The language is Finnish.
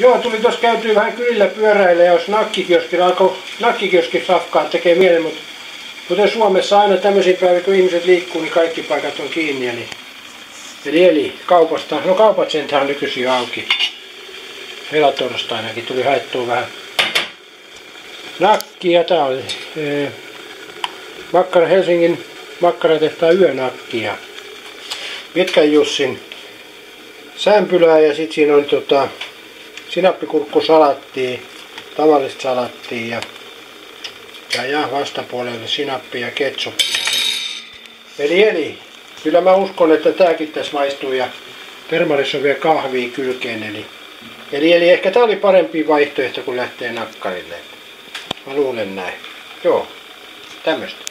Joo, tuli tuossa käytyy vähän kylillä pyöräillä ja jos nakkikioskilla alkoi nakkikioski safkaa tekee mielen, mutta kuten Suomessa aina tämmöisiin päiviin, kun ihmiset liikkuu, niin kaikki paikat on kiinni. Eli, eli, eli kaupasta, no kaupat sentään on nykyisin auki. Helatorstainakin tuli haettua vähän nakkia. Tää oli e, Makkara Helsingin makkaratehtaan yönakkia. Pitkän Jussin sämpylää ja sitten siinä on tota, sinappikurkkusalattia, tavallista salattia ja, ja, ja vastapuolelle sinappia ja ketsuppia. Eli eli, kyllä mä uskon, että tääkin tässä maistuu ja termarissa on vielä kahvia kylkeen. Eli, eli, eli ehkä tää oli parempi vaihtoehto kuin lähtee nakkarille. Mä luulen näin. Joo, tämmöstä.